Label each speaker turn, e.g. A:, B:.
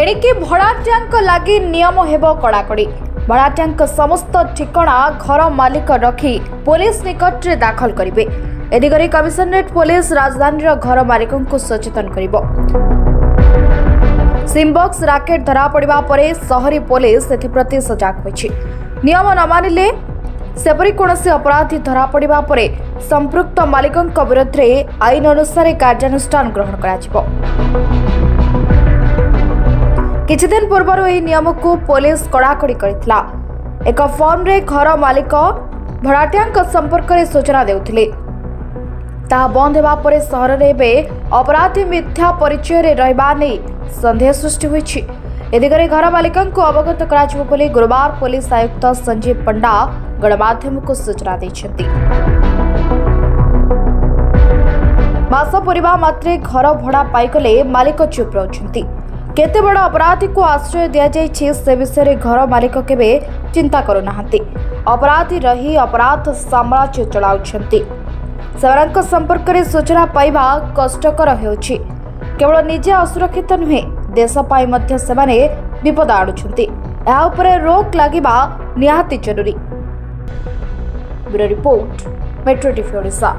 A: ଏଣିକି ଭଡ଼ାଟିଆଙ୍କ ଲାଗି ନିୟମ ହେବ କଡ଼ାକଡ଼ି। ଭଡ଼ାଟିଆଙ୍କ ସମସ୍ତ ଠିକଣା ଘର ମାଲିକ ରଖି ପୋଲିସ ନିକଟରେ ଦାଖଲ କରିବେ। ଏ ଦିଗରେ କମିଶନରେଟ୍ ପୋଲିସ ରାଜଧାନୀର ଘର ମାଲିକଙ୍କୁ ସଚେତନ କରିବ। ସିମ୍ବକ୍ସ ରାକେଟ୍ ଧରାପଡ଼ିବା ପରେ ସହରୀ ପୋଲିସ ଏଥିପ୍ରତି ସଜାଗ ହୋଇଛି। ନିୟମ ନ ମାନିଲେ ସେପରି କୌଣସି ଅପରାଧୀ ଧରାପଡ଼ିବା ପରେ ସମ୍ପୃକ୍ତ ମାଲିକଙ୍କ ବିରୋଧରେ ଆଇନ ଅନୁସାରେ କାର୍ଯ୍ୟାନୁଷ୍ଠାନ ଗ୍ରହଣ କରାଯିବ। କିଛିଦିନ ପୂର୍ବରୁ ଏହି ନିୟମକୁ ପୋଲିସ କଡ଼ାକଡ଼ି କରିଥିଲା। ଏକ ଫର୍ମରେ ଘର ମାଲିକ ଭଡ଼ାଟିଆଙ୍କ ସମ୍ପର୍କରେ ସୂଚନା ଦେଉଥିଲେ। ତାହା ବନ୍ଦ ହେବା ପରେ ସହରରେ ଏବେ ଅପରାଧୀ ମିଥ୍ୟା ପରିଚୟରେ ରହିବା ନେଇ ସନ୍ଦେହ ସୃଷ୍ଟି ହୋଇଛି। ଏ ଦିଗରେ ଘର ମାଲିକଙ୍କୁ ଅବଗତ କରାଯିବ ବୋଲି ଗୁରୁବାର ପୋଲିସ ଆୟୁକ୍ତ ସଞ୍ଜୀବ ପଣ୍ଡା ଗଣମାଧ୍ୟମକୁ ସୂଚନା ଦେଇଛନ୍ତି। ମାସ ପୁରିବା ମାତ୍ରେ ଘର ଭଡ଼ା ପାଇଗଲେ ମାଲିକ ଚୁପ୍ ରହୁଛନ୍ତି। କେତେ ବଡ଼ ଅପରାଧୀକୁ ଆଶ୍ରୟ ଦିଆଯାଇଛି ସେ ବିଷୟରେ ଘର ମାଲିକ କେବେ ଚିନ୍ତା କରୁନାହାନ୍ତି। ଅପରାଧୀ ରହି ଅପରାଧ ସାମ୍ରାଜ୍ୟ ଚଳାଉଛନ୍ତି। ସେମାନଙ୍କ ସମ୍ପର୍କରେ ସୂଚନା ପାଇବା କଷ୍ଟକର ହେଉଛି। କେବଳ ନିଜେ ଅସୁରକ୍ଷିତ ନୁହେଁ ଦେଶ ପାଇଁ ମଧ୍ୟ ସେମାନେ ବିପଦ ଆଣୁଛନ୍ତି। ଏହା ଉପରେ ରୋକ ଲାଗିବା ନିହାତି ଜରୁରୀ। Report metro TV Odisha.